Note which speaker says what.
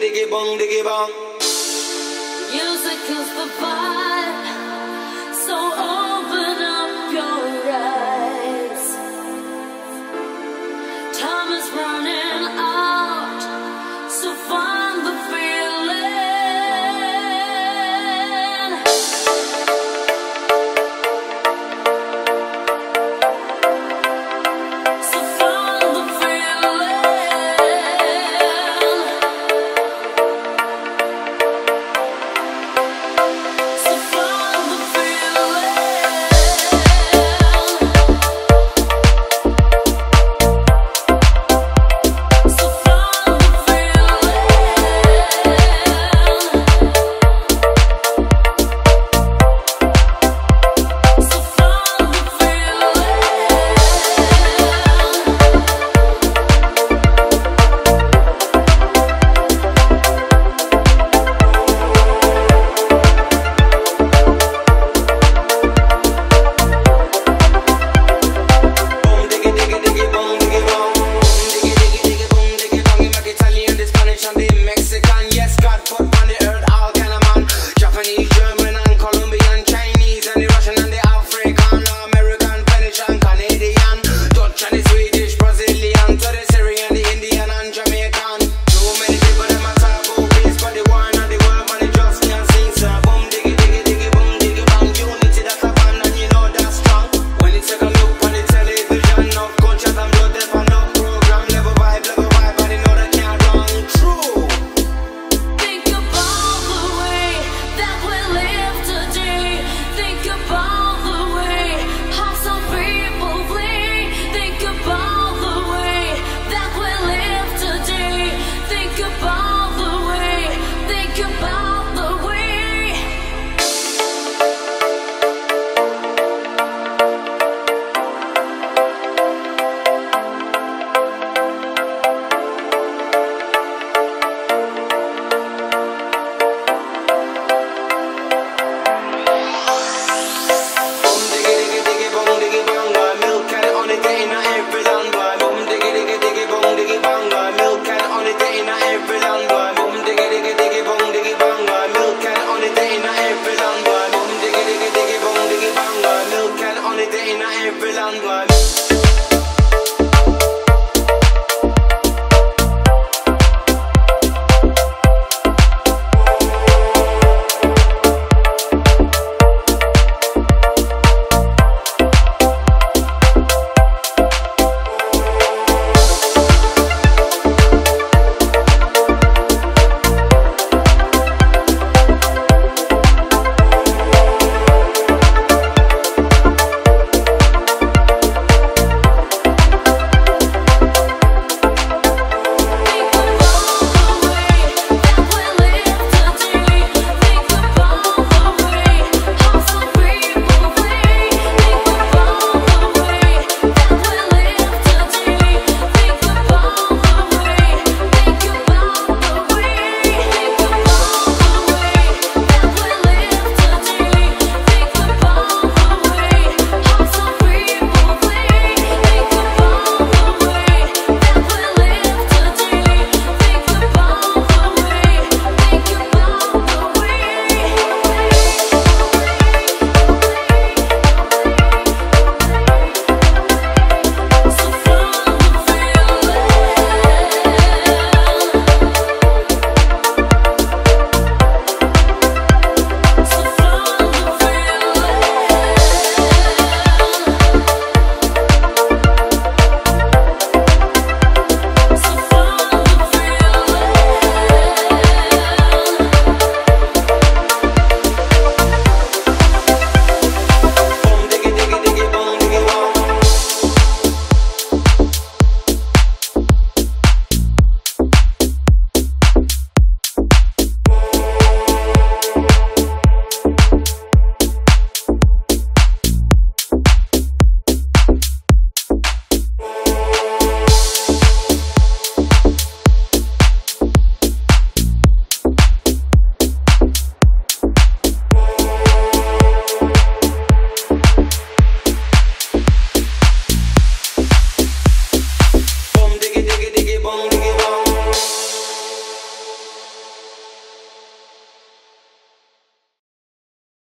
Speaker 1: diggy diggy bong diggy bong.
Speaker 2: Music is the vibe.
Speaker 1: una every down